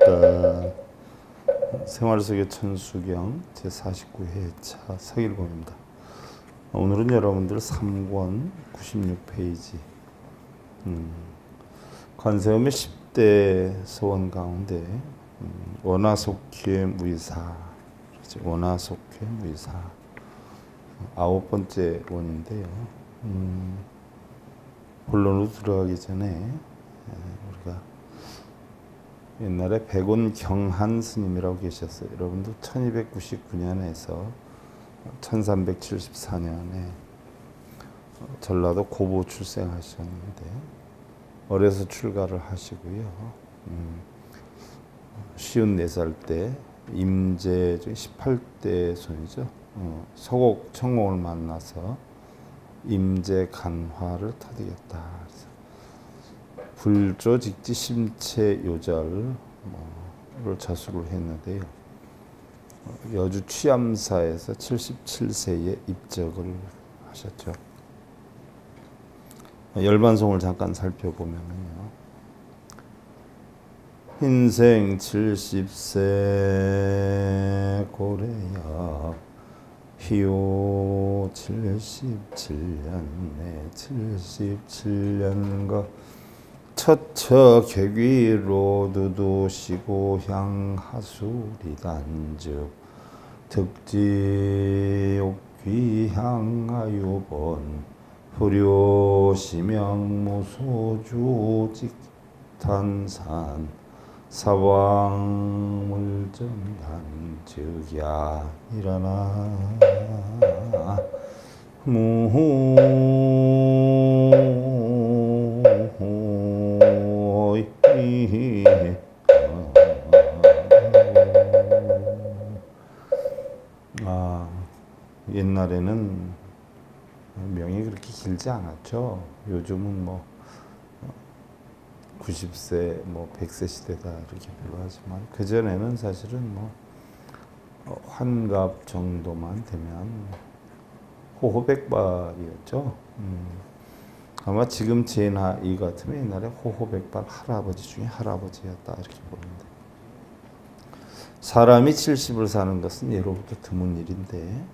안녕하십니까. 생활 속의 천수경 제49회차 서일봉입니다. 오늘은 여러분들 3권 96페이지 음, 관세음의 10대 소원 가운데 음, 원화속회 무이사 원화속회 무이사 아홉 번째 원인데요. 음, 본론으로 들어가기 전에 우리가 옛날에 백운 경한 스님이라고 계셨어요. 여러분도 1299년에서 1374년에 전라도 고보 출생하셨는데 어려서 출가를 하시고요. 음, 54살 때 임제 18대 손이죠. 어, 서곡 청공을 만나서 임제 간화를 터득했다. 불조 직지 심체 요절을 저수를 했는데요. 여주 취암사에서 77세에 입적을 하셨죠. 열반송을 잠깐 살펴보면요. 인생 70세 고래야 희오 77년에 77년과 처처 객위로 두두시고 향하수리단즉 득지 옥귀 향하유본 불효시명무소주 직탄산 사왕물정단 즉야 일어나 무후 옛날에는 명이 그렇게 길지 않았죠. 요즘은 뭐 90세, 뭐 100세 시대다 이렇게 표하지만 그 전에는 사실은 뭐 환갑 정도만 되면 호호백발이었죠. 음. 아마 지금 제 나이 같으면 옛날에 호호백발 할아버지 중에 할아버지였다 이렇게 보는데 사람이 70을 사는 것은 예로부터 드문 일인데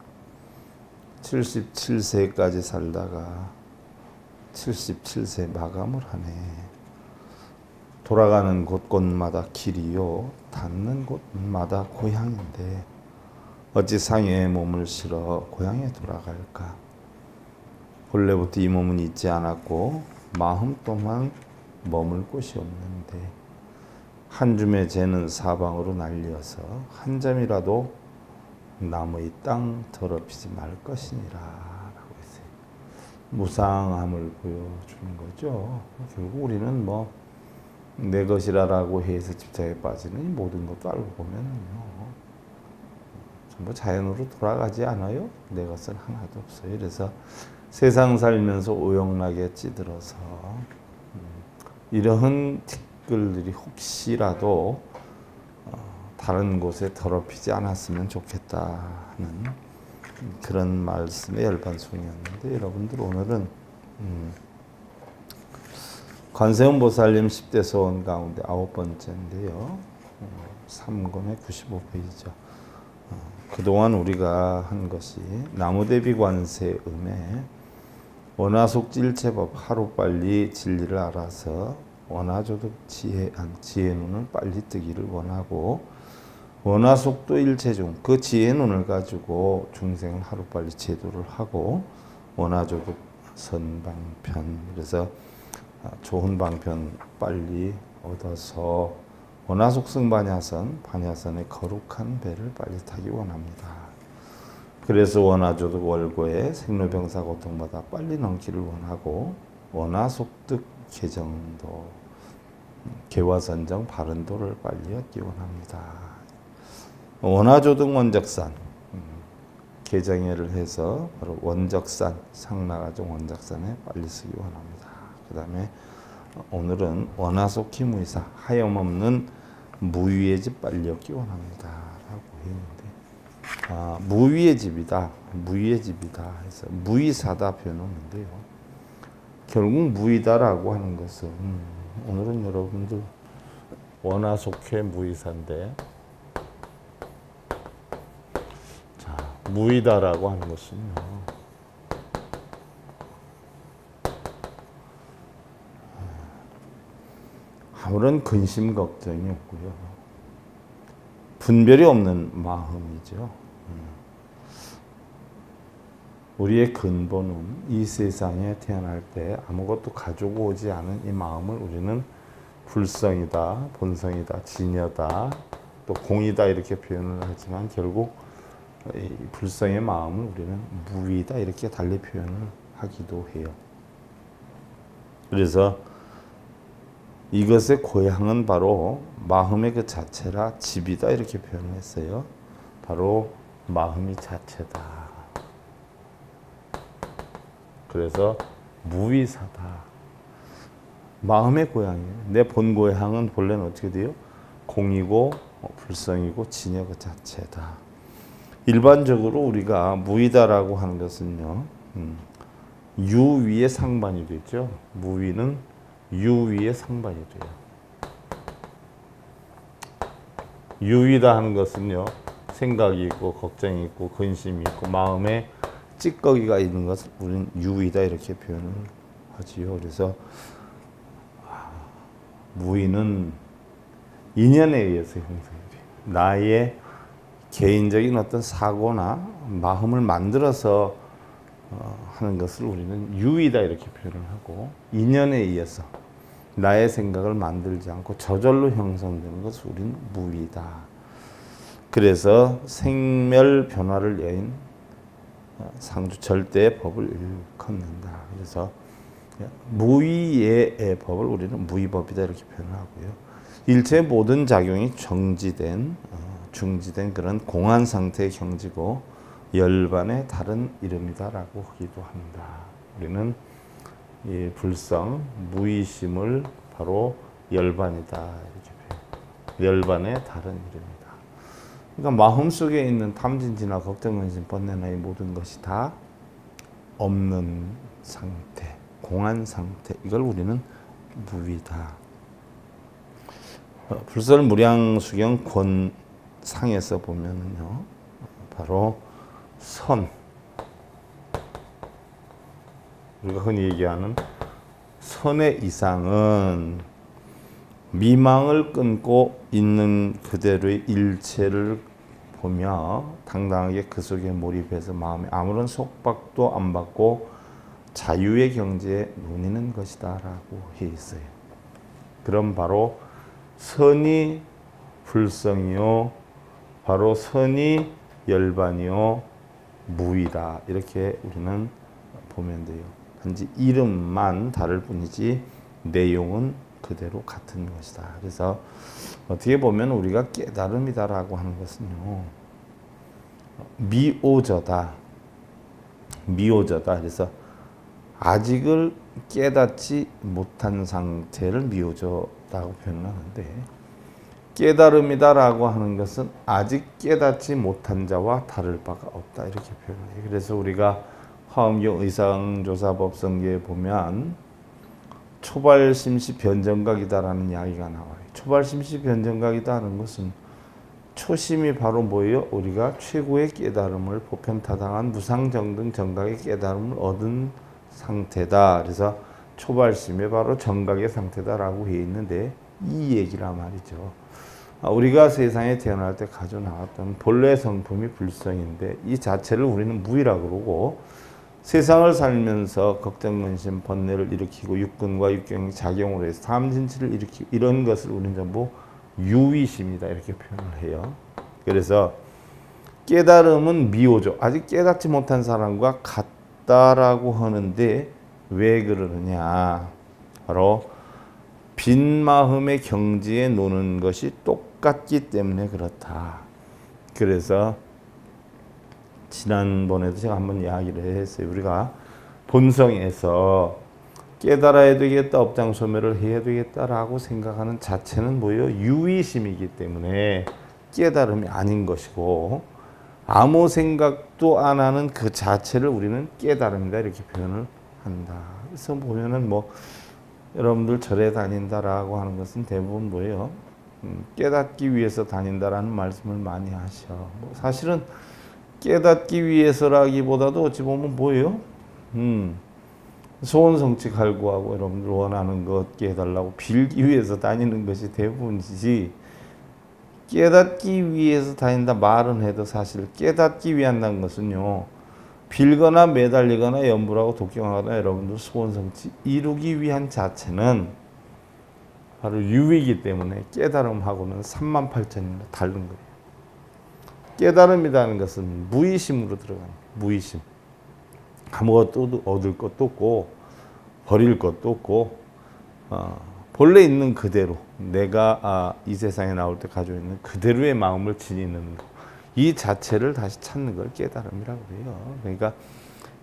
77세까지 살다가 77세 마감을 하네. 돌아가는 곳곳마다 길이요, 닿는 곳마다 고향인데 어찌 상해에 몸을 실어 고향에 돌아갈까? 본래부터 이 몸은 있지 않았고 마음 또한 머물 곳이 없는데 한 줌의 재는 사방으로 날려서 한 점이라도 남의 땅 더럽히지 말 것이니라 라고 했어요. 무상함을 보여주는 거죠. 결국 우리는 뭐 내 것이라라고 해서 집착에 빠지는 이 모든 것도 알고 보면은요. 전부 자연으로 돌아가지 않아요. 내 것은 하나도 없어요. 그래서 세상 살면서 오용나게 찌들어서 음, 이런 댓글들이 혹시라도 다른 곳에 더럽히지 않았으면 좋겠다는 그런 말씀의 열반송이었는데 여러분들 오늘은 음, 관세음 보살님 10대 소원 가운데 아홉 번째인데요. 어, 3권의 95페이지죠. 어, 그동안 우리가 한 것이 나무대비 관세음에 원화속질체법 하루빨리 진리를 알아서 원화조득 지혜, 지혜 눈을 빨리 뜨기를 원하고 원화속도 일체중 그 지혜 눈을 가지고 중생을 하루빨리 제도를 하고 원화조득 선방편 그래서 좋은 방편 빨리 얻어서 원화속승 반야선 반야선의 거룩한 배를 빨리 타기 원합니다. 그래서 원화조득 월고에 생로병사 고통마다 빨리 넘기를 원하고 원화속득 개정도 개화선정 바른도를 빨리 얻기 원합니다. 원화조등 원적산 음, 개정회를 해서 바로 원적산 상나가정 원적산에 빨리 쓰기 원합니다. 그 다음에 오늘은 원화속 기무이사 하염없는 무위의 집 빨리 얻기 원합니다. 라고 했는데 아, 무위의 집이다. 무위의 집이다. 해서 무위사다 표현하는데요. 결국 무위다라고 하는 것은 오늘은 여러분들 원화속회 무의사인데 무의다라고 하는 것은요. 아무런 근심 걱정이 없고요. 분별이 없는 마음이죠. 음. 우리의 근본은 이 세상에 태어날 때 아무것도 가지고 오지 않은 이 마음을 우리는 불성이다, 본성이다, 진여다, 또 공이다 이렇게 표현을 하지만 결국 이 불성의 마음을 우리는 무위다 이렇게 달리 표현을 하기도 해요. 그래서 이것의 고향은 바로 마음의 그 자체라 집이다 이렇게 표현했어요. 바로 마음이 자체다. 그래서 무위사다. 마음의 고향이에요. 내 본 고향은 본래는 어떻게 돼요? 공이고 어, 불성이고 진여 그 자체다. 일반적으로 우리가 무위다라고 하는 것은요. 음, 유 위에 상반이 되죠. 무위는 유 위에 상반이 돼요. 유위다 하는 것은요. 생각이 있고 걱정이 있고 근심이 있고 마음에 찌꺼기가 있는 것을 우리는 유위다 이렇게 표현을 하지요. 그래서 무의는 인연에 의해서 형성이 돼요. 나의 개인적인 어떤 사고나 마음을 만들어서 어, 하는 것을 우리는 유의다 이렇게 표현을 하고 인연에 의해서 나의 생각을 만들지 않고 저절로 형성되는 것을 우리는 무의다. 그래서 생멸 변화를 여인 어, 상주 절대의 법을 일컫는다. 그래서 무의의 법을 우리는 무의법이다 이렇게 표현하고요. 일체 모든 작용이 정지된 어, 중지된 그런 공한 상태의 경지고 열반의 다른 이름이다라고 하기도 합니다. 우리는 이 불성 무의심을 바로 열반이다 이렇게 표현. 열반의 다른 이름이다. 그러니까 마음 속에 있는 탐진지나 걱정, 근심, 번뇌나 이 모든 것이 다 없는 상태. 공한 상태 이걸 우리는 무위다. 어, 불설 무량 수경 권 상에서 보면은요, 바로 선 우리가 흔히 얘기하는 선의 이상은 미망을 끊고 있는 그대로의 일체를 보며 당당하게 그 속에 몰입해서 마음에 아무런 속박도 안 받고 자유의 경지에 논이는 것이다 라고 해 있어요. 그럼 바로 선이 불성이요, 바로 선이 열반이요, 무이다 이렇게 우리는 보면 돼요. 단지 이름만 다를 뿐이지 내용은 그대로 같은 것이다. 그래서 어떻게 보면 우리가 깨달음이다라고 하는 것은요 미오저다, 미오저다. 그래서 아직을 깨닫지 못한 상태를 미오저라고 표현하는데 깨달음이다라고 하는 것은 아직 깨닫지 못한 자와 다를 바가 없다 이렇게 표현해요. 그래서 우리가 화엄경 의상조사법성계에 보면 초발심시 변정각이다라는 이야기가 나와요. 초발심시 변정각이다는 것은 초심이 바로 뭐예요? 우리가 최고의 깨달음을 보편타당한 무상정 등 정각의 깨달음을 얻은 상태다. 그래서 초발심이 바로 정각의 상태다라고 해 있는데 이 얘기라 말이죠. 아, 우리가 세상에 태어날 때 가져 나왔던 본래 성품이 불성인데 이 자체를 우리는 무이라 그러고 세상을 살면서 걱정, 근심, 번뇌를 일으키고 육근과 육경이 작용을 해서 삼진치를 일으키고 이런 것을 우리는 전부 유의심이다 이렇게 표현을 해요. 그래서 깨달음은 미오죠. 아직 깨닫지 못한 사람과 같 없다라고 하는데 왜 그러느냐? 바로 빈 마음의 경지에 노는 것이 똑같기 때문에 그렇다. 그래서 지난번에도 제가 한번 이야기를 했어요. 우리가 본성에서 깨달아야 되겠다, 업장 소멸을 해야 되겠다라고 생각하는 자체는 뭐예요? 유의심이기 때문에 깨달음이 아닌 것이고 아무 생각도 안 하는 그 자체를 우리는 깨달음이다 이렇게 표현을 한다. 그래서 보면은 뭐 여러분들 절에 다닌다라고 하는 것은 대부분 뭐예요? 음, 깨닫기 위해서 다닌다라는 말씀을 많이 하셔. 뭐 사실은 깨닫기 위해서라기보다도 어찌 보면 뭐예요? 음, 소원 성취 갈구하고 여러분들 원하는 것 깨달라고 빌기 위해서 다니는 것이 대부분이지 깨닫기 위해서 다닌다 말은 해도 사실 깨닫기 위한다는 것은요 빌거나 매달리거나 염불하고 독경하거나 여러분들 소원 성취 이루기 위한 자체는 바로 유이기 때문에 깨달음하고는 3만 8천이나 다른 거예요. 깨달음이라는 것은 무의심으로 들어가는 거예요. 무의심. 아무것도 얻을 것도 없고 버릴 것도 없고 어, 본래 있는 그대로 내가 아, 이 세상에 나올 때 가지고 있는 그대로의 마음을 지니는 것. 이 자체를 다시 찾는 걸 깨달음이라고 해요. 그러니까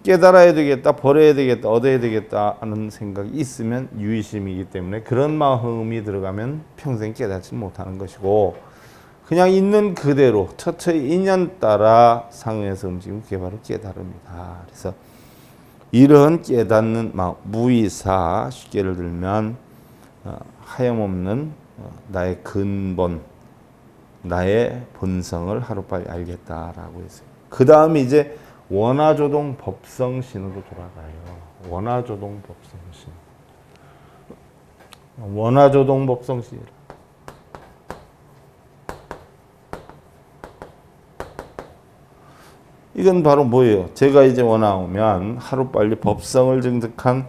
깨달아야 되겠다, 버려야 되겠다, 얻어야 되겠다 하는 생각이 있으면 유의심이기 때문에 그런 마음이 들어가면 평생 깨닫지 못하는 것이고 그냥 있는 그대로 처처의 인연 따라 상응해서 움직이면 그게 바로 깨달음이다. 그래서 이런 깨닫는 마음, 무의사 쉽게 예를 들면 어, 하염없는 어, 나의 근본, 나의 본성을 하루빨리 알겠다라고 했어요. 그 다음에 이제 원화조동 법성신으로 돌아가요. 원화조동 법성신. 원화조동 법성신. 이건 바로 뭐예요? 제가 이제 원하오면 하루빨리 법성을 증득한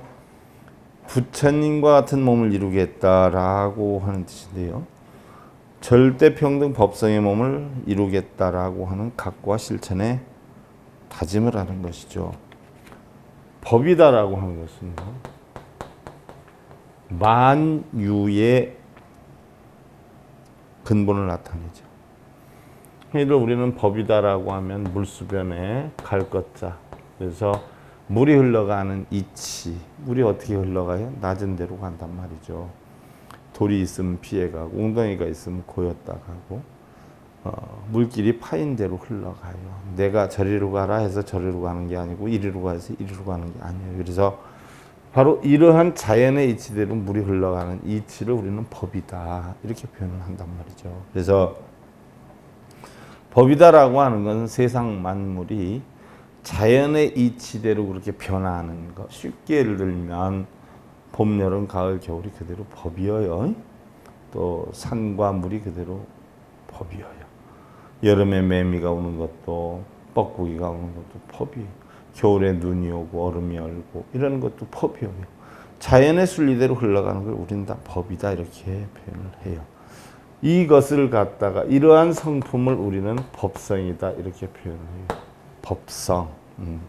부처님과 같은 몸을 이루겠다라고 하는 뜻인데요. 절대 평등 법성의 몸을 이루겠다라고 하는 각과 실천의 다짐을 하는 것이죠. 법이다라고 하는 것은 만유의 근본을 나타내죠. 이를 우리는 법이다라고 하면 물수변에 갈 것자. 그래서 물이 흘러가는 이치. 물이 어떻게 흘러가요? 낮은 데로 간단 말이죠. 돌이 있으면 피해가고 웅덩이가 있으면 고였다 가고 어, 물길이 파인 대로 흘러가요. 내가 저리로 가라 해서 저리로 가는 게 아니고 이리로 가서 이리로 가는 게 아니에요. 그래서 바로 이러한 자연의 이치대로 물이 흘러가는 이치를 우리는 법이다 이렇게 표현을 한단 말이죠. 그래서 법이다라고 하는 것은 세상 만물이 자연의 이치대로 그렇게 변화하는 것. 쉽게 예를 들면 봄, 여름, 가을, 겨울이 그대로 법이어요. 또 산과 물이 그대로 법이어요. 여름에 매미가 오는 것도 뻐꾸기가 오는 것도 법이에요. 겨울에 눈이 오고 얼음이 얼고 이런 것도 법이에요. 자연의 순리대로 흘러가는 걸 우리는 다 법이다 이렇게 표현을 해요. 이것을 갖다가 이러한 성품을 우리는 법성이다 이렇게 표현해요. 법성. 음.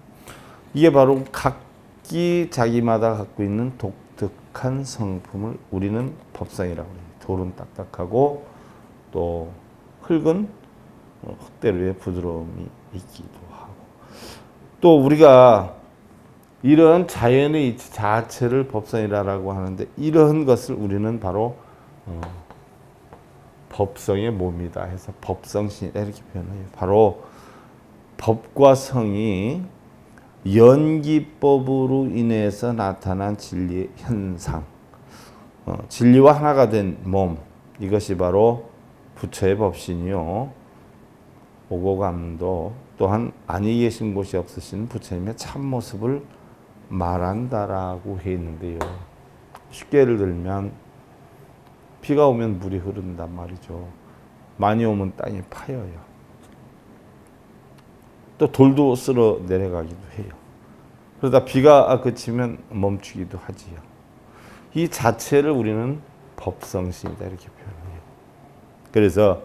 이게 바로 각기 자기마다 갖고 있는 독 특한 성품을 우리는 법성이라고 해요. 돌은 딱딱하고 또 흙은 흙대로의 부드러움이 있기도 하고 또 우리가 이런 자연의 이치 자체를 법성이라고 하는데 이런 것을 우리는 바로 어, 법성의 몸이다 해서 법성신이다 이렇게 표현해요. 바로 법과 성이 연기법으로 인해서 나타난 진리의 현상, 어, 진리와 하나가 된 몸, 이것이 바로 부처의 법신이요. 오고감도 또한 아니 계신 곳이 없으신 부처님의 참모습을 말한다라고 해 있는데요. 쉽게 예를 들면 비가 오면 물이 흐른단 말이죠. 많이 오면 땅이 파여요. 또 돌도 쓸어 내려가기도 해요. 그러다 비가 그치면 멈추기도 하지요. 이 자체를 우리는 법성신이다 이렇게 표현해요. 그래서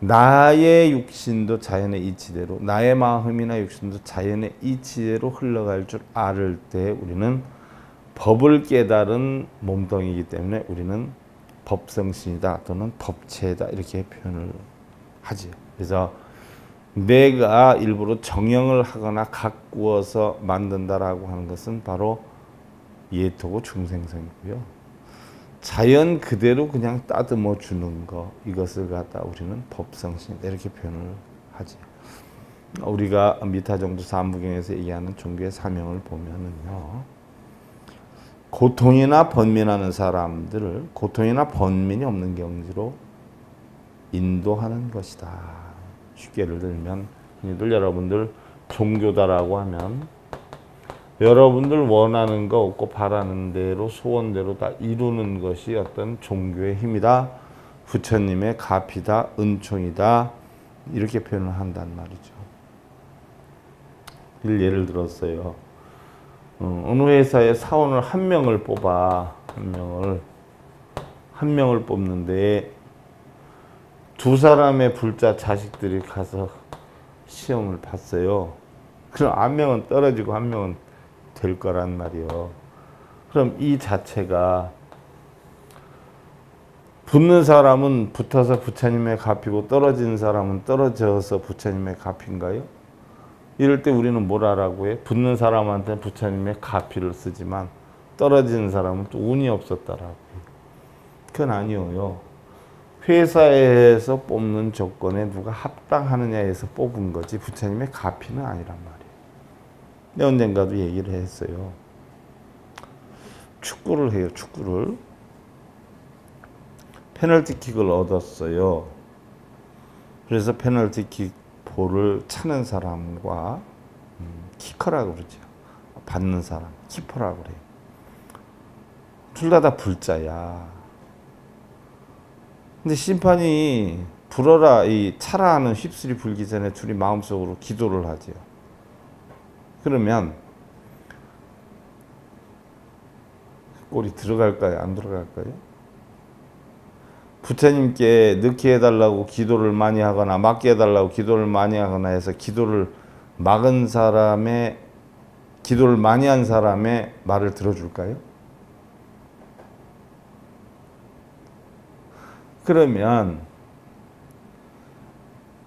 나의 육신도 자연의 이치대로 나의 마음이나 육신도 자연의 이치대로 흘러갈 줄 알을 때 우리는 법을 깨달은 몸뚱이기 때문에 우리는 법성신이다 또는 법체다 이렇게 표현을 하지. 그래서 내가 일부러 정형을 하거나 가꾸어서 만든다라고 하는 것은 바로 예토고 중생성이고요. 자연 그대로 그냥 따듬어 주는 거 이것을 갖다 우리는 법성신 이렇게 표현을 하지. 우리가 미타정도 사무경에서 얘기하는 종교의 사명을 보면은요. 고통이나 번민하는 사람들을 고통이나 번민이 없는 경지로 인도하는 것이다. 쉽게 예를 들면 흔히들 여러분들 종교다라고 하면 여러분들 원하는 거 없고 바라는 대로 소원대로 다 이루는 것이 어떤 종교의 힘이다. 부처님의 가피다, 은총이다. 이렇게 표현을 한단 말이죠. 예를 들었어요. 어, 어느 회사에 사원을 한 명을 뽑아 한 명을 한 명을 뽑는데 두 사람의 불자 자식들이 가서 시험을 봤어요. 그럼 한 명은 떨어지고 한 명은 될 거란 말이요. 그럼 이 자체가 붙는 사람은 붙어서 부처님의 갚이고 떨어진 사람은 떨어져서 부처님의 갚인가요? 이럴 때 우리는 뭘 하라고 해? 붙는 사람한테 부처님의 가피를 쓰지만 떨어지는 사람은 또 운이 없었다라고 해. 그건 아니에요. 회사에서 뽑는 조건에 누가 합당하느냐에서 뽑은 거지 부처님의 가피는 아니란 말이에요. 내 언젠가도 얘기를 했어요. 축구를 해요. 축구를. 페널티킥을 얻었어요. 그래서 페널티킥 볼을 차는 사람과 음, 키커라고 그러죠. 받는 사람, 키퍼라고 그래요. 둘 다 다 불자야. 근데 심판이 불어라 이 차라 하는 휩쓸이 불기 전에 둘이 마음속으로 기도를 하지요. 그러면 골이 들어갈까요? 안 들어갈까요? 부처님께 넣게 해달라고 기도를 많이 하거나 막게 해달라고 기도를 많이 하거나 해서 기도를 막은 사람의 기도를 많이 한 사람의 말을 들어줄까요? 그러면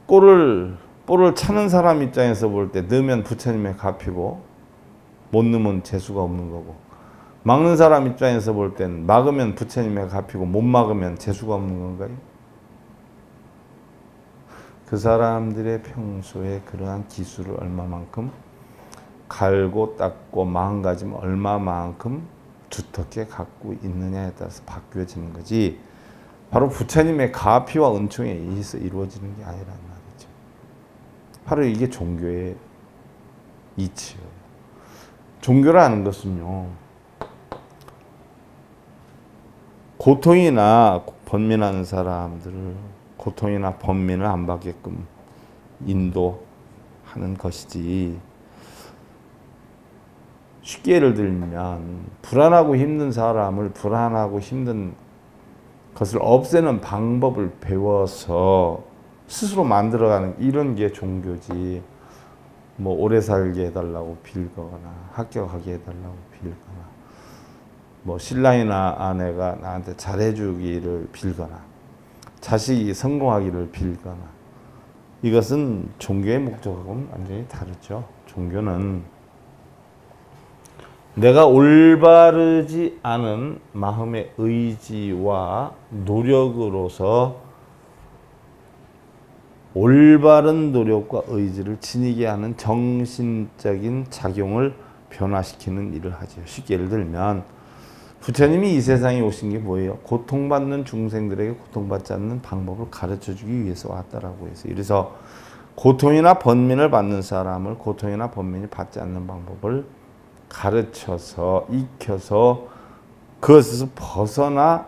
골을 볼을 차는 사람 입장에서 볼 때 넣으면 부처님의 갚이고 못 넣으면 재수가 없는 거고 막는 사람 입장에서 볼땐 막으면 부처님의 갚이고 못 막으면 재수가 없는 건가요? 그 사람들의 평소에 그러한 기술을 얼마만큼 갈고 닦고 마음가짐 얼마만큼 두텁게 갖고 있느냐에 따라서 바뀌어지는 거지 바로 부처님의 가피와 은총에 의해서 이루어지는 게 아니란 말이죠. 바로 이게 종교의 이치예요. 종교라는 것은요. 고통이나 번민하는 사람들을 고통이나 번민을 안 받게끔 인도하는 것이지. 쉽게 예를 들면 불안하고 힘든 사람을 불안하고 힘든 것을 없애는 방법을 배워서 스스로 만들어가는 이런 게 종교지. 뭐 오래 살게 해달라고 빌거나 합격하게 해달라고 빌거나 뭐 신랑이나 아내가 나한테 잘해주기를 빌거나 자식이 성공하기를 빌거나 이것은 종교의 목적하고는 완전히 다르죠. 종교는 내가 올바르지 않은 마음의 의지와 노력으로서 올바른 노력과 의지를 지니게 하는 정신적인 작용을 변화시키는 일을 하죠. 쉽게 예를 들면 부처님이 이 세상에 오신 게 뭐예요? 고통받는 중생들에게 고통받지 않는 방법을 가르쳐 주기 위해서 왔다라고 해서 이래서 고통이나 번민을 받는 사람을 고통이나 번민이 받지 않는 방법을 가르쳐서 익혀서 그것에서 벗어나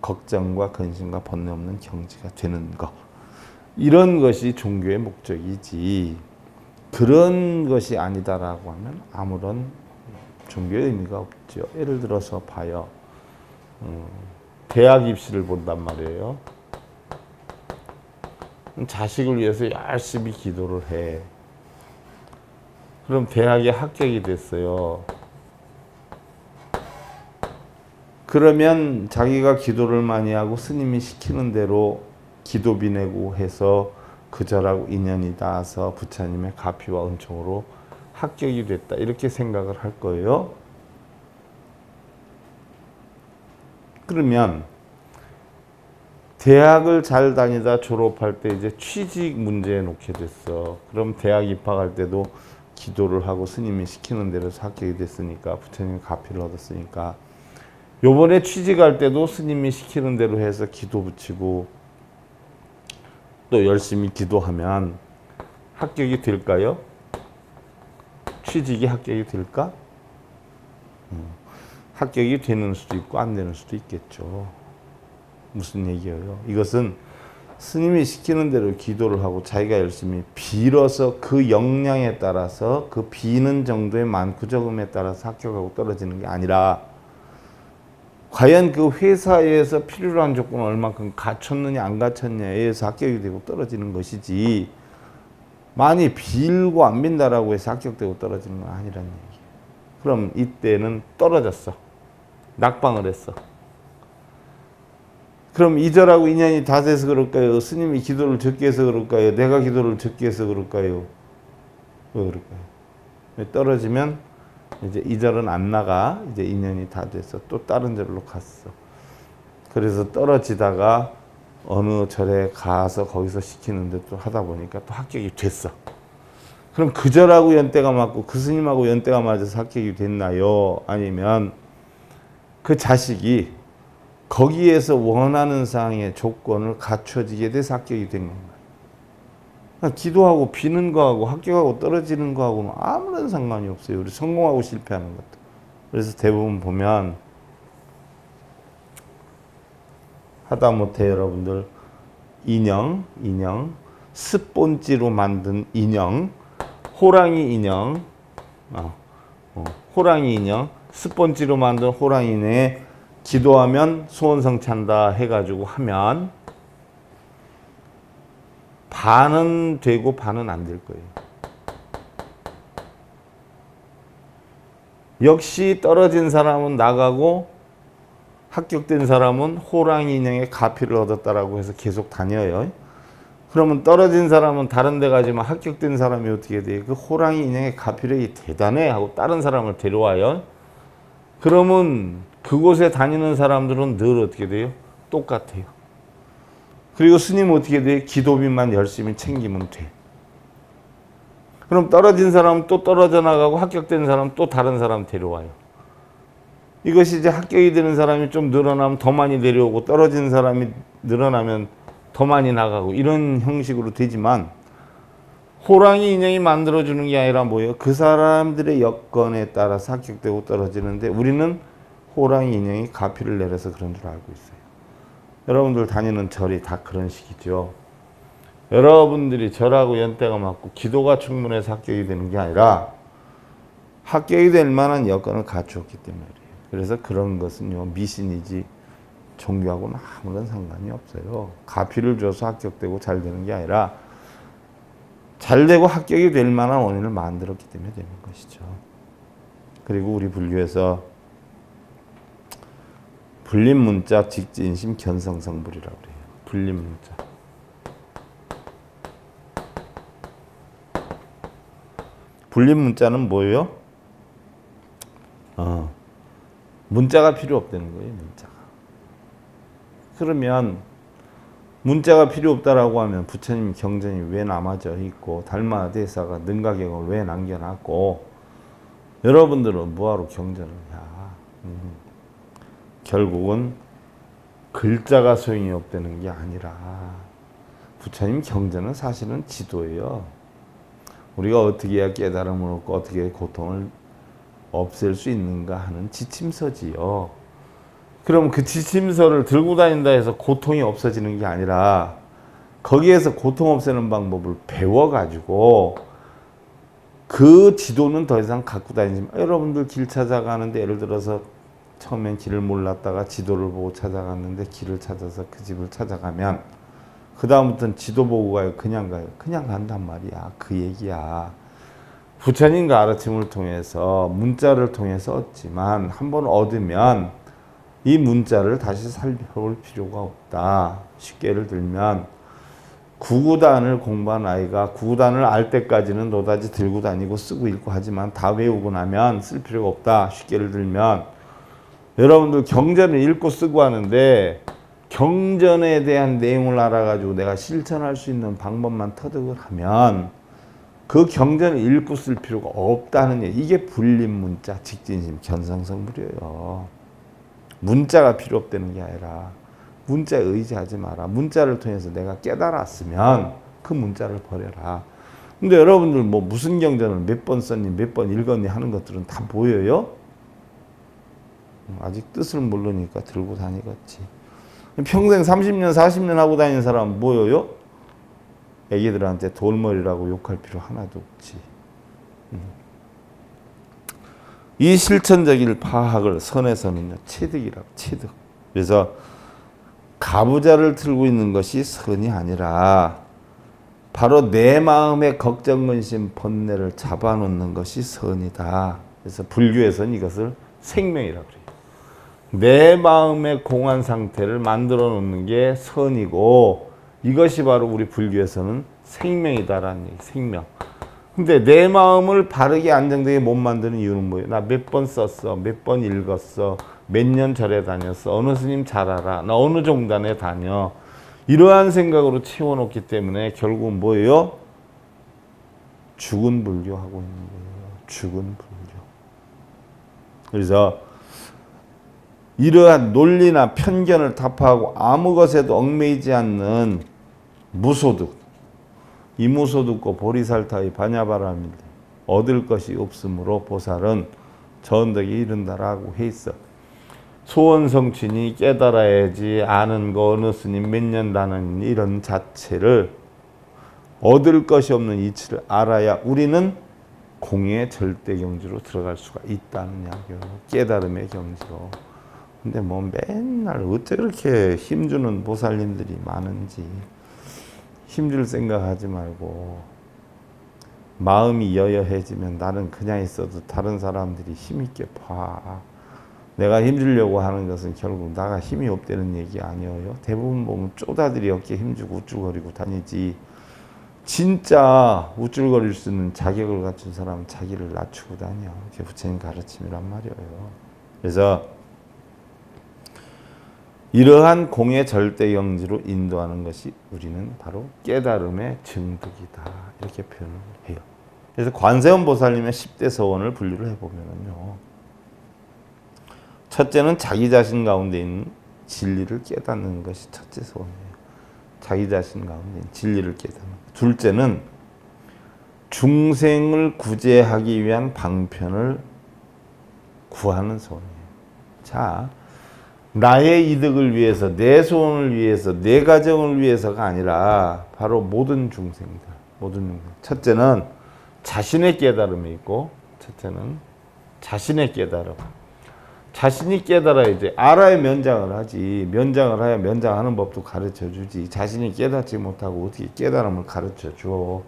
걱정과 근심과 번뇌 없는 경지가 되는 것 이런 것이 종교의 목적이지 그런 것이 아니다라고 하면 아무런 종교의 의미가 없죠. 예를 들어서 봐요. 음, 대학 입시를 본단 말이에요. 자식을 위해서 열심히 기도를 해. 그럼 대학에 합격이 됐어요. 그러면 자기가 기도를 많이 하고 스님이 시키는 대로 기도비 내고 해서 그절하고 인연이 닿아서 부처님의 가피와 은총으로 합격이 됐다 이렇게 생각을 할 거예요. 그러면 대학을 잘 다니다 졸업할 때 이제 취직 문제에 놓게 됐어. 그럼 대학 입학할 때도 기도를 하고 스님이 시키는 대로 해서 합격이 됐으니까 부처님이 가피를 얻었으니까 요번에 취직할 때도 스님이 시키는 대로 해서 기도 붙이고 또 열심히 기도하면 합격이 될까요? 취직이 합격이 될까? 음, 합격이 되는 수도 있고 안 되는 수도 있겠죠. 무슨 얘기예요? 이것은 스님이 시키는 대로 기도를 하고 자기가 열심히 빌어서 그 역량에 따라서 그 비는 정도의 많고 적음에 따라서 합격하고 떨어지는 게 아니라 과연 그 회사에서 필요로 한 조건을 얼만큼 갖췄느냐 안 갖췄냐에 의해서 합격이 되고 떨어지는 것이지 많이 빌고 안 빈다라고 해서 합격되고 떨어지는 건 아니란 얘기예요. 그럼 이때는 떨어졌어. 낙방을 했어. 그럼 이절하고 인연이 다 돼서 그럴까요? 스님이 기도를 적게 해서 그럴까요? 내가 기도를 적게 해서 그럴까요? 왜 그럴까요? 떨어지면 이제 이 절은 안 나가 이제 인연이 다 돼서 또 다른 절로 갔어. 그래서 떨어지다가 어느 절에 가서 거기서 시키는데 또 하다 보니까 또 합격이 됐어. 그럼 그 절하고 연대가 맞고 그 스님하고 연대가 맞아서 합격이 됐나요? 아니면 그 자식이 거기에서 원하는 상의 조건을 갖춰지게 돼서 합격이 된 건가요? 그러니까 기도하고 비는 거하고 합격하고 떨어지는 거하고는 아무런 상관이 없어요. 우리 성공하고 실패하는 것도. 그래서 대부분 보면 하다못해 여러분들 인형, 인형, 스폰지로 만든 인형, 호랑이 인형, 어, 어, 호랑이 인형, 스폰지로 만든 호랑이 인형에 기도하면 소원성 찬다 해가지고 하면 반은 되고 반은 안 될 거예요. 역시 떨어진 사람은 나가고 합격된 사람은 호랑이 인형의 가피를 얻었다라고 해서 계속 다녀요. 그러면 떨어진 사람은 다른 데 가지만 합격된 사람이 어떻게 돼요? 그 호랑이 인형의 가피력이 대단해 하고 다른 사람을 데려와요. 그러면 그곳에 다니는 사람들은 늘 어떻게 돼요? 똑같아요. 그리고 스님 어떻게 돼? 기도비만 열심히 챙기면 돼. 그럼 떨어진 사람은 또 떨어져 나가고 합격된 사람은 또 다른 사람 데려와요. 이것이 이제 합격이 되는 사람이 좀 늘어나면 더 많이 내려오고 떨어진 사람이 늘어나면 더 많이 나가고 이런 형식으로 되지만 호랑이 인형이 만들어주는 게 아니라 뭐예요? 그 사람들의 여건에 따라서 합격되고 떨어지는데 우리는 호랑이 인형이 가피를 내려서 그런 줄 알고 있어요. 여러분들 다니는 절이 다 그런 식이죠. 여러분들이 절하고 연대가 맞고 기도가 충분해서 합격이 되는 게 아니라 합격이 될 만한 여건을 갖추었기 때문에 그래요. 그래서 그런 것은요 미신이지 종교하고는 아무런 상관이 없어요. 가피를 줘서 합격되고 잘 되는 게 아니라 잘 되고 합격이 될 만한 원인을 만들었기 때문에 되는 것이죠. 그리고 우리 불교에서 불림 문자 직진심 견성성불이라고 그래요. 불림 문자. 불림 문자는 뭐예요? 어, 문자가 필요 없다는 거예요. 문자가. 그러면 문자가 필요 없다라고 하면 부처님 경전이 왜 남아져 있고 달마 대사가 능가경을 왜 남겨놨고 여러분들은 뭐하러 경전을 해? 음. 결국은 글자가 소용이 없다는 게 아니라 부처님 경전은 사실은 지도예요. 우리가 어떻게 해야 깨달음을 얻고 어떻게 고통을 없앨 수 있는가 하는 지침서지요. 그럼 그 지침서를 들고 다닌다 해서 고통이 없어지는 게 아니라 거기에서 고통 없애는 방법을 배워가지고 그 지도는 더 이상 갖고 다니지 마. 여러분들 길 찾아가는데 예를 들어서 처음엔 길을 몰랐다가 지도를 보고 찾아갔는데 길을 찾아서 그 집을 찾아가면 그 다음부터는 지도 보고 가요? 그냥 가요? 그냥 간단 말이야. 그 얘기야. 부처님과 아르침을 통해서 문자를 통해서 얻지만 한번 얻으면 이 문자를 다시 살펴볼 필요가 없다. 쉽게 예를 들면 구구단을 공부한 아이가 구구단을 알 때까지는 노다지 들고 다니고 쓰고 읽고 하지만 다 외우고 나면 쓸 필요가 없다. 쉽게 예를 들면 여러분들 경전을 읽고 쓰고 하는데 경전에 대한 내용을 알아가지고 내가 실천할 수 있는 방법만 터득을 하면 그 경전을 읽고 쓸 필요가 없다는 얘기. 이게 불림 문자, 직진심, 견상성불이에요. 문자가 필요 없다는 게 아니라 문자에 의지하지 마라. 문자를 통해서 내가 깨달았으면 그 문자를 버려라. 근데 여러분들 뭐 무슨 경전을 몇 번 썼니, 몇 번 읽었니 하는 것들은 다 보여요? 아직 뜻을 모르니까 들고 다니겠지. 평생 30년, 40년 하고 다니는 사람 뭐예요? 애기들한테 돌머리라고 욕할 필요 하나도 없지. 음. 이 실천적인 파악을 선에서는요, 취득이라고, 취득. 그래서 가부좌를 틀고 있는 것이 선이 아니라 바로 내 마음의 걱정, 근심, 번뇌를 잡아놓는 것이 선이다. 그래서 불교에서는 이것을 생명이라고 그래요. 내 마음의 공안 상태를 만들어 놓는 게 선이고 이것이 바로 우리 불교에서는 생명이다라는 얘기, 생명. 근데 내 마음을 바르게 안정되게 못 만드는 이유는 뭐예요? 나 몇 번 썼어, 몇 번 읽었어, 몇 년 절에 다녔어, 어느 스님 잘 알아, 나 어느 종단에 다녀. 이러한 생각으로 채워놓기 때문에 결국은 뭐예요? 죽은 불교하고 있는 거예요. 죽은 불교. 그래서 이러한 논리나 편견을 타파하고 아무 것에도 얽매이지 않는 무소득, 이무소득고 보리살타의 반야바람인데 얻을 것이 없으므로 보살은 전덕에 이른다라고 해 있어. 소원성취니 깨달아야지 아는 거 어느 스님 몇 년 다는 이런 자체를 얻을 것이 없는 이치를 알아야 우리는 공의 절대 경지로 들어갈 수가 있다는 이야기요. 깨달음의 경지로. 근데 뭐 맨날 어째 그렇게 힘주는 보살님들이 많은지 힘줄 생각하지 말고 마음이 여여해지면 나는 그냥 있어도 다른 사람들이 힘있게 봐. 내가 힘주려고 하는 것은 결국 나가 힘이 없다는 얘기 아니에요. 대부분 보면 쪼다들이 어깨 힘주고 우쭐거리고 다니지. 진짜 우쭐거릴 수 있는 자격을 갖춘 사람은 자기를 낮추고 다녀. 그게 부처님 가르침이란 말이에요. 그래서 이러한 공의 절대 경지로 인도하는 것이 우리는 바로 깨달음의 증득이다. 이렇게 표현을 해요. 그래서 관세음 보살님의 10대 서원을 분류를 해보면요. 첫째는 자기 자신 가운데 있는 진리를 깨닫는 것이 첫째 서원이에요. 자기 자신 가운데 진리를 깨닫는 것. 둘째는 중생을 구제하기 위한 방편을 구하는 소원이에요. 자, 나의 이득을 위해서, 내 소원을 위해서, 내 가정을 위해서가 아니라 바로 모든 중생들, 모든 중생. 첫째는 자신의 깨달음이 있고, 첫째는 자신의 깨달음. 자신이 깨달아야지. 알아야 면장을 하지. 면장을 해야 면장하는 법도 가르쳐 주지. 자신이 깨닫지 못하고 어떻게 깨달음을 가르쳐 줘.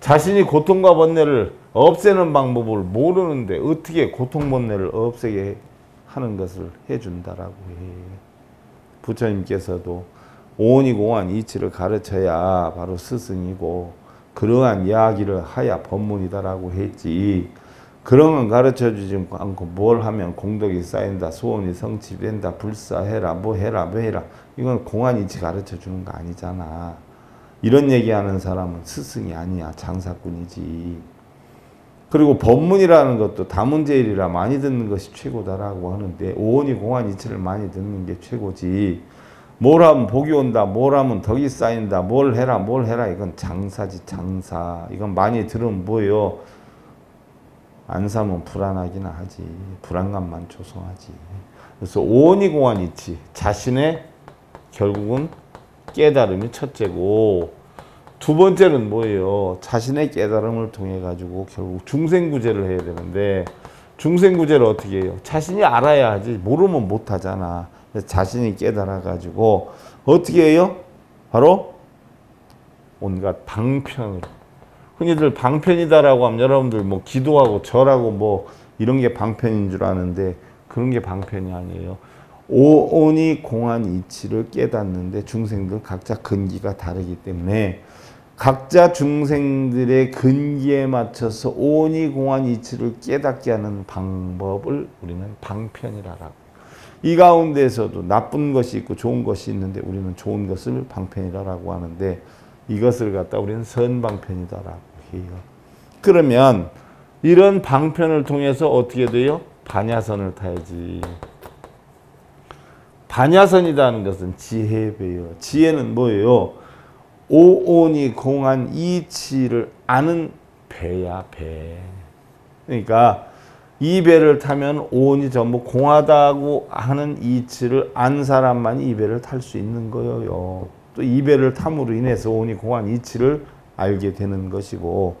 자신이 고통과 번뇌를 없애는 방법을 모르는데 어떻게 고통 번뇌를 없애게 하는 것을 해준다라고 해. 부처님께서도 오온이공한 이치를 가르쳐야 바로 스승이고 그러한 이야기를 하야 법문이다라고 했지. 그런 건 가르쳐 주지 않고 뭘 하면 공덕이 쌓인다, 소원이 성취된다, 불사해라, 뭐 해라, 뭐 해라. 이건 공안 이치 가르쳐 주는 거 아니잖아. 이런 얘기하는 사람은 스승이 아니야, 장사꾼이지. 그리고 법문이라는 것도 다문제일이라 많이 듣는 것이 최고다라고 하는데 오온이 공안 이치를 많이 듣는 게 최고지. 뭘 하면 복이 온다, 뭘 하면 덕이 쌓인다, 뭘 해라, 뭘 해라. 이건 장사지, 장사. 이건 많이 들으면 뭐예요? 안 사면 불안하기나 하지. 불안감만 조성하지. 그래서 오온이 공안 이치. 자신의 결국은 깨달음이 첫째고 두 번째는 뭐예요? 자신의 깨달음을 통해 가지고 결국 중생구제를 해야 되는데 중생구제를 어떻게 해요? 자신이 알아야 하지 모르면 못 하잖아. 자신이 깨달아 가지고 어떻게 해요? 바로 온갖 방편으로 흔히들 방편이다라고 하면 여러분들 뭐 기도하고 절하고 뭐 이런 게 방편인 줄 아는데 그런 게 방편이 아니에요. 오온이 공한 이치를 깨닫는데 중생들 각자 근기가 다르기 때문에 각자 중생들의 근기에 맞춰서 오온이 공한 이치를 깨닫게 하는 방법을 우리는 방편이라라고. 이 가운데에서도 나쁜 것이 있고 좋은 것이 있는데 우리는 좋은 것을 방편이라고 하는데 이것을 갖다 우리는 선방편이다라고 해요. 그러면 이런 방편을 통해서 어떻게 돼요? 반야선을 타야지. 반야선이라는 것은 지혜배요. 지혜는 뭐예요? 오온이 공한 이치를 아는 배야 배. 그러니까 이 배를 타면 오온이 전부 공하다고 하는 이치를 안 사람만이 이 배를 탈 수 있는 거예요. 또 이 배를 탐으로 인해서 오온이 공한 이치를 알게 되는 것이고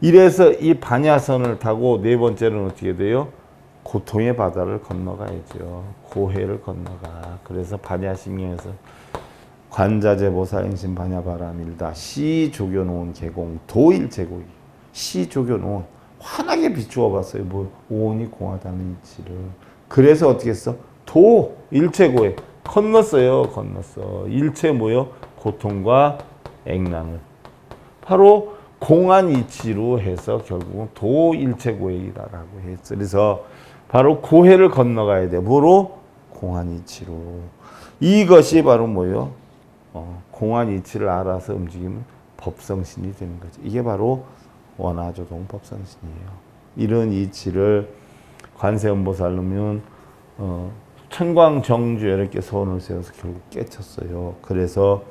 이래서 이 반야선을 타고 네 번째는 어떻게 돼요? 고통의 바다를 건너가야죠. 고해를 건너가. 그래서 반야신경에서 관자재 보살행신 반야바람일다. 시 조교 놓은 계공 도일 제고이. 시 조교 놓은 환하게 비추어 봤어요. 뭐 오온이 공하다는 이치를. 그래서 어떻게 했어? 도 일체고에 건넜어요. 건넜어. 일체 뭐요? 고통과 액랑을. 바로 공한 이치로 해서 결국은 도일체고액이다라고 했어. 그래서 바로 고해를 건너가야 돼. 뭐로? 공한 이치로. 이것이 바로 뭐요? 어, 공한 이치를 알아서 움직이면 법성신이 되는 거죠. 이게 바로 원화조동 법성신이에요. 이런 이치를 관세음보살로면 어, 천광정주 이렇게 소원을 세워서 결국 깨쳤어요. 그래서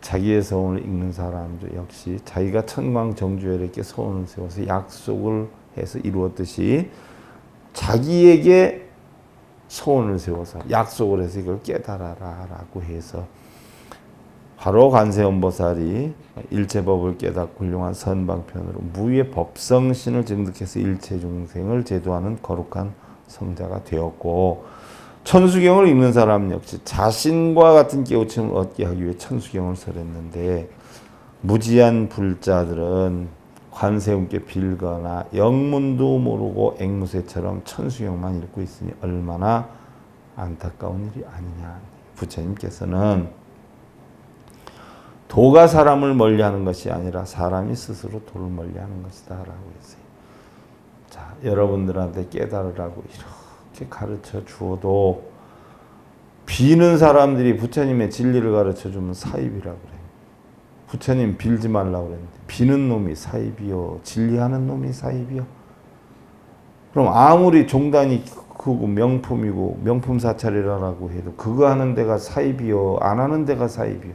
자기의 소원을 읽는 사람도 역시 자기가 천광정주에 이렇게 소원을 세워서 약속을 해서 이루었듯이 자기에게 소원을 세워서 약속을 해서 이걸 깨달아라라고 해서 바로 관세음보살이 일체법을 깨닫고 훌륭한 선방편으로 무의 법성신을 증득해서 일체 중생을 제도하는 거룩한 성자가 되었고 천수경을 읽는 사람 역시 자신과 같은 깨우침을 얻게 하기 위해 천수경을 설했는데 무지한 불자들은 관세음께 빌거나 영문도 모르고 앵무새처럼 천수경만 읽고 있으니 얼마나 안타까운 일이 아니냐. 부처님께서는 도가 사람을 멀리하는 것이 아니라 사람이 스스로 도를 멀리하는 것이다라고 했어요. 자, 여러분들한테 깨달으라고 이렇게 가르쳐 주어도 비는 사람들이 부처님의 진리를 가르쳐 주면 사입이라고 그래요. 부처님 빌지 말라고 그랬는데 비는 놈이 사입이요. 진리하는 놈이 사입이요. 그럼 아무리 종단이 크고 명품이고 명품 사찰이라고 해도 그거 하는 데가 사입이요. 안 하는 데가 사입이요.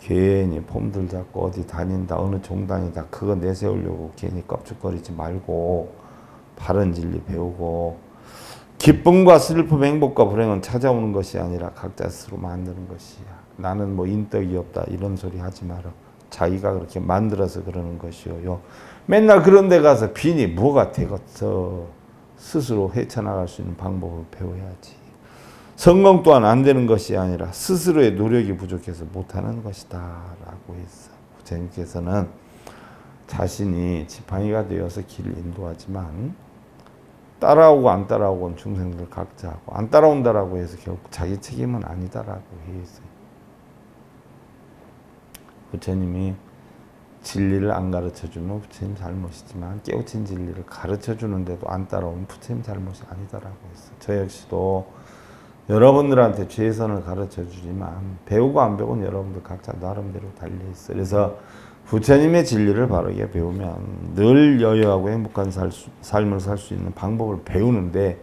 괜히 폼들 잡고 어디 다닌다 어느 종단이다 그거 내세우려고 괜히 껍죽거리지 말고 바른 진리 배우고 기쁨과 슬픔 행복과 불행은 찾아오는 것이 아니라 각자 스스로 만드는 것이야 나는 뭐 인덕이 없다 이런 소리 하지 마라. 자기가 그렇게 만들어서 그러는 것이요. 맨날 그런 데 가서 빈이 뭐가 되겠어? 스스로 헤쳐나갈 수 있는 방법을 배워야지. 성공 또한 안 되는 것이 아니라 스스로의 노력이 부족해서 못하는 것이다 라고 했어 부처님께서는 자신이 지팡이가 되어서 길을 인도하지만 따라오고 안 따라오고는 중생들 각자 하고 안 따라온다라고 해서 결국 자기 책임은 아니다라고 했어요 부처님이 진리를 안 가르쳐 주면 부처님 잘못이지만 깨우친 진리를 가르쳐 주는데도 안 따라오면 부처님 잘못이 아니다라고 했어. 저 역시도 여러분들한테 최선을 가르쳐 주지만 배우고 안 배우는 여러분들 각자 나름대로 달려 있어. 그래서 부처님의 진리를 바르게 배우면 늘 여유하고 행복한 살 수, 삶을 살 수 있는 방법을 배우는데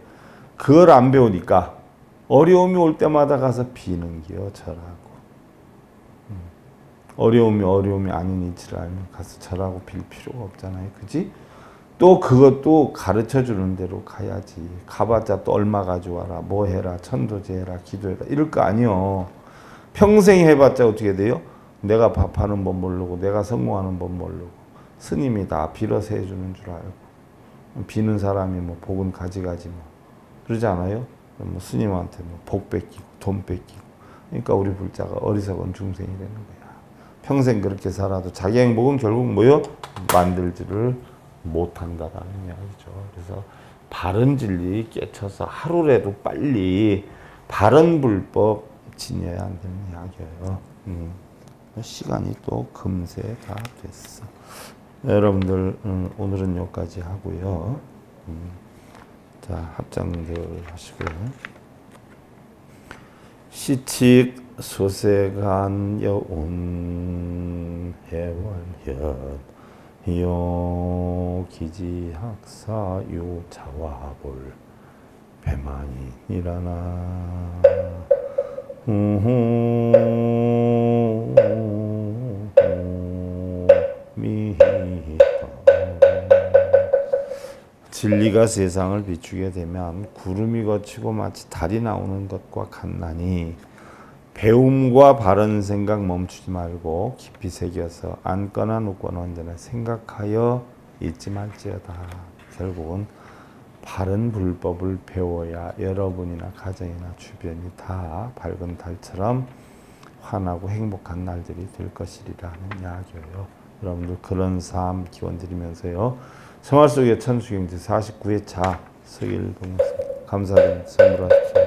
그걸 안 배우니까 어려움이 올 때마다 가서 비는 게요 절하고 음. 어려움이 어려움이 알면 가서 절하고 빌 필요가 없잖아요 그지? 또 그것도 가르쳐 주는 대로 가야지. 가봤자 또 얼마 가져와라. 뭐 해라. 천도제 해라. 기도해라. 이럴 거 아니요. 평생 해봤자 어떻게 돼요? 내가 밥하는 법 모르고 내가 성공하는 법 모르고 스님이 다 빌어서 해주는 줄 알고 비는 사람이 뭐 복은 가지가지 뭐 그러지 않아요? 뭐 스님한테 뭐 복 뺏기고 돈 뺏기고 그러니까 우리 불자가 어리석은 중생이 되는 거야. 평생 그렇게 살아도 자기 행복은 결국 뭐요? 만들지를 못한다라는 이야기죠. 그래서 바른 진리 깨쳐서 하루라도 빨리 바른 불법 지녀야 안 되는 이야기예요. 음. 시간이 또 금세 다 됐어. 여러분들 음, 오늘은 여기까지 하고요. 음. 자 합장들 하시고요. 시칙 수세간 여운 해월현 요 기지학사 요 자와볼 배만이니라나. 진리가 세상을 비추게 되면 구름이 거치고 마치 달이 나오는 것과 같나니 배움과 바른 생각 멈추지 말고 깊이 새겨서 앉거나 눕거나 언제나 생각하여 잊지 말지어다. 결국은 바른 불법을 배워야 여러분이나 가정이나 주변이 다 밝은 달처럼 환하고 행복한 날들이 될 것이리라는 이야기예요. 여러분들 그런 삶 기원 드리면서요. 생활 속의 천수경제 49회차 서기를 보면서 감사드립니다. 선물하십시오.